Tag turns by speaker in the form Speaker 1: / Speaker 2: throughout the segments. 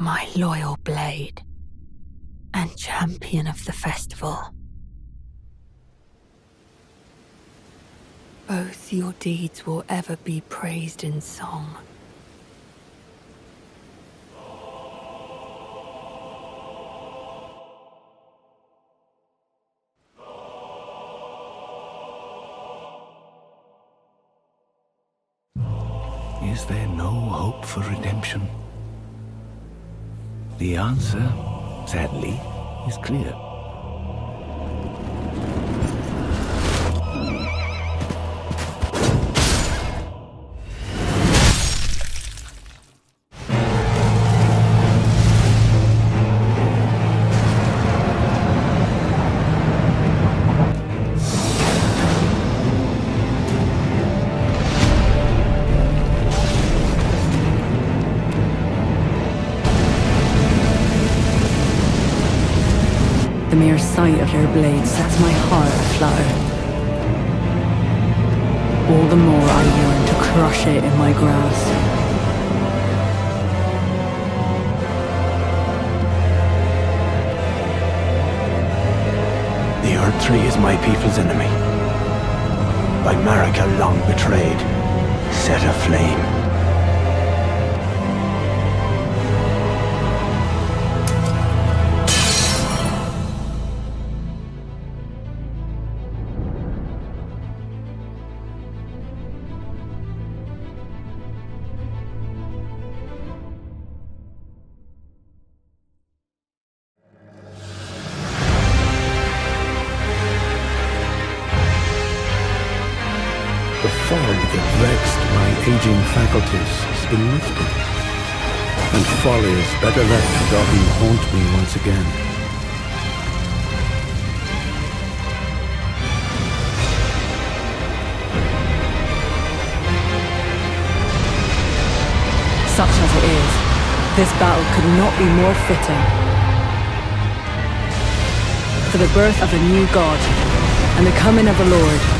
Speaker 1: my loyal blade and champion of the festival. Both your deeds will ever be praised in song.
Speaker 2: Is there no hope for redemption? The answer, sadly, is clear.
Speaker 3: The mere sight of your blade sets my heart aflutter. All the more I yearn to crush it in my grasp.
Speaker 2: The Erdtree is my people's enemy. By Marika long betrayed, set aflame. The fog that vexed my aging faculties has been lifted, and folly is better left forgotten haunt me once again.
Speaker 3: Such as it is, this battle could not be more fitting. For the birth of a new god, and the coming of a lord.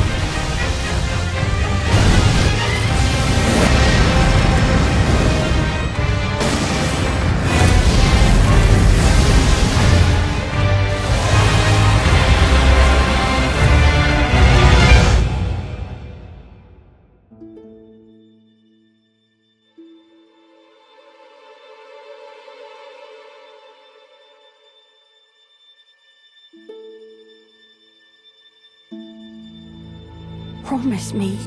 Speaker 1: Promise me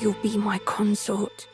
Speaker 1: you'll be my consort.